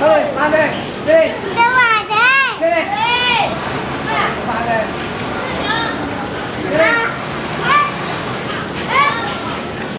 Dudelo.